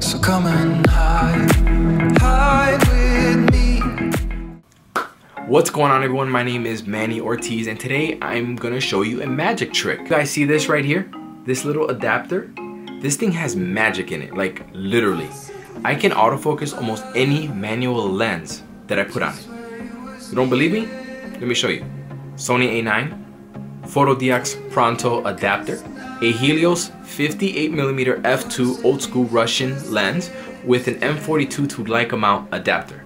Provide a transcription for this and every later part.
So come and hide, hide with me. What's going on everyone? My name is Manny Ortiz and today I'm gonna show you a magic trick. You guys see this right here? This little adapter? This thing has magic in it, like literally. I can autofocus almost any manual lens that I put on it. You don't believe me? Let me show you. Sony A9, Fotodiox Pronto adapter, a Helios 58mm f2 old school Russian lens with an M42 to Leica mount adapter.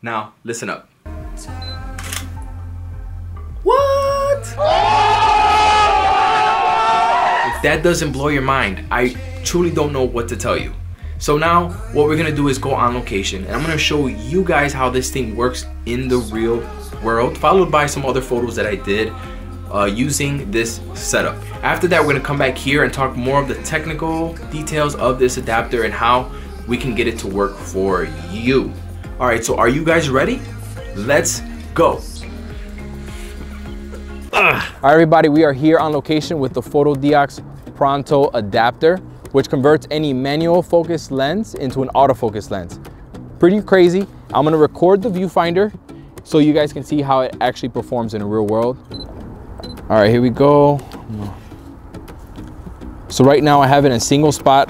Now, listen up. What? If that doesn't blow your mind, I truly don't know what to tell you. So now what we're gonna do is go on location and I'm gonna show you guys how this thing works in the real world, followed by some other photos that I did uh, using this setup. After that, we're gonna come back here and talk more of the technical details of this adapter and how we can get it to work for you. All right, so are you guys ready? Let's go. All right, everybody, we are here on location with the Fotodiox Pronto adapter, which converts any manual focus lens into an autofocus lens. Pretty crazy. I'm gonna record the viewfinder so you guys can see how it actually performs in the real world. All right, here we go. So right now I have it in single spot,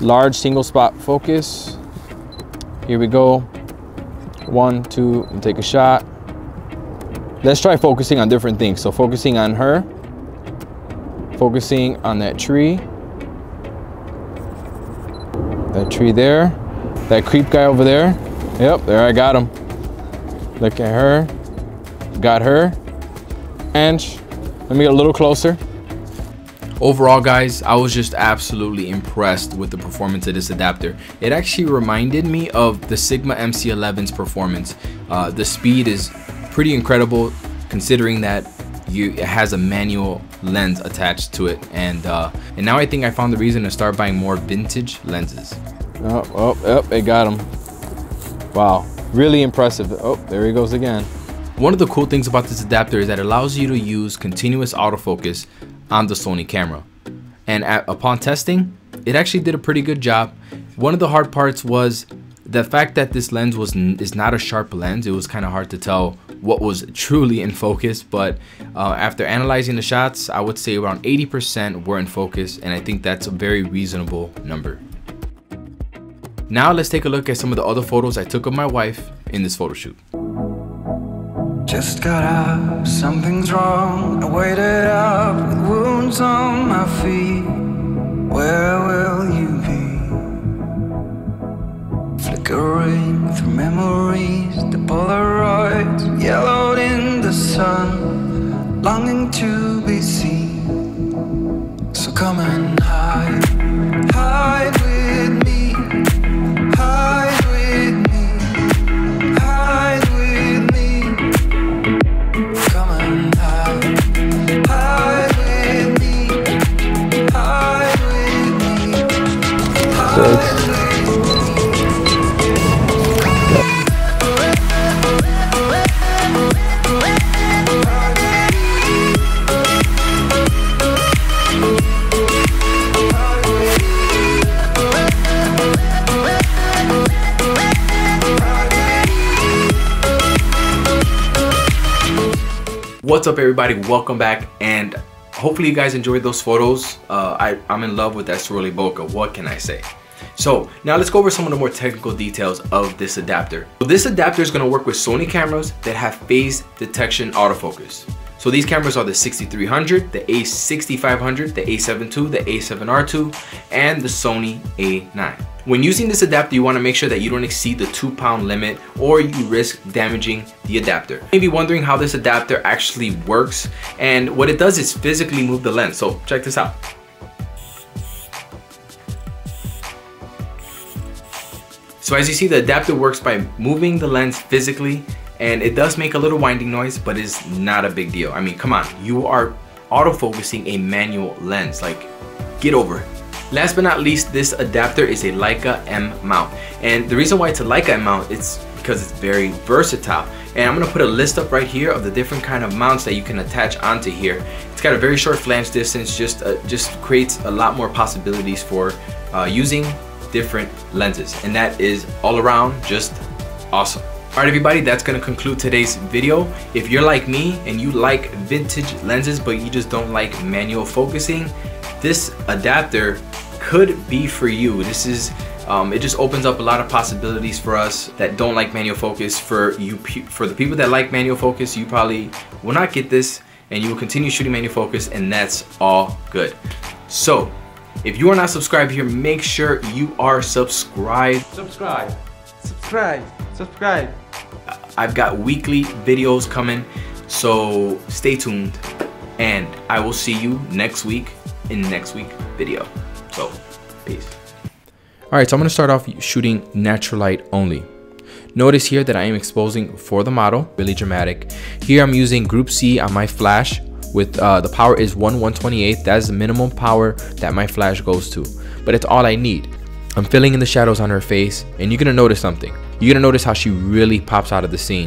large single spot focus. Here we go. One, two, and take a shot. Let's try focusing on different things. So focusing on her, focusing on that tree, that tree there, that creep guy over there. Yep, there I got him. Look at her, got her, and let me get a little closer. Overall guys, I was just absolutely impressed with the performance of this adapter. It actually reminded me of the Sigma MC11's performance. Uh, the speed is pretty incredible considering that you, it has a manual lens attached to it and uh, and now I think I found the reason to start buying more vintage lenses. Oh, oh, oh, it got him. Wow, really impressive. Oh, there he goes again. One of the cool things about this adapter is that it allows you to use continuous autofocus on the Sony camera. And at, upon testing, it actually did a pretty good job. One of the hard parts was the fact that this lens was is not a sharp lens. It was kind of hard to tell what was truly in focus, but uh, after analyzing the shots, I would say around 80% were in focus, and I think that's a very reasonable number. Now let's take a look at some of the other photos I took of my wife in this photo shoot. Just got up, something's wrong. I waited up with wounds on my feet. Where will you be? Flickering through memories, the Polaroids yellowed in the sun, longing to be seen. So come and hide, What's up everybody, welcome back and hopefully you guys enjoyed those photos. Uh, I, I'm in love with that swirly bokeh, what can I say? So now let's go over some of the more technical details of this adapter. So this adapter is gonna work with Sony cameras that have phase detection autofocus. So these cameras are the 6300, the a6500, the a7 II, the a7R2, and the Sony a9. When using this adapter, you wanna make sure that you don't exceed the two pound limit or you risk damaging the adapter. You may be wondering how this adapter actually works and what it does is physically move the lens. So check this out. So as you see, the adapter works by moving the lens physically and it does make a little winding noise, but it's not a big deal. I mean, come on, you are autofocusing a manual lens, like get over it. Last but not least, this adapter is a Leica M mount. And the reason why it's a Leica M mount, it's because it's very versatile. And I'm gonna put a list up right here of the different kind of mounts that you can attach onto here. It's got a very short flange distance, just uh, just creates a lot more possibilities for uh, using different lenses. And that is all around just awesome. All right, everybody, that's gonna conclude today's video. If you're like me and you like vintage lenses, but you just don't like manual focusing, this adapter could be for you. This is, um, it just opens up a lot of possibilities for us that don't like manual focus. For you, for the people that like manual focus, you probably will not get this and you will continue shooting manual focus and that's all good. So, if you are not subscribed here, make sure you are subscribed. Subscribe. Subscribe. Subscribe. I've got weekly videos coming, so stay tuned. And I will see you next week in next week video. So, peace. All right, so I'm gonna start off shooting natural light only. Notice here that I am exposing for the model, really dramatic. Here I'm using group C on my flash with uh, the power is 1 128. That is the minimum power that my flash goes to, but it's all I need. I'm filling in the shadows on her face and you're gonna notice something. You're gonna notice how she really pops out of the scene.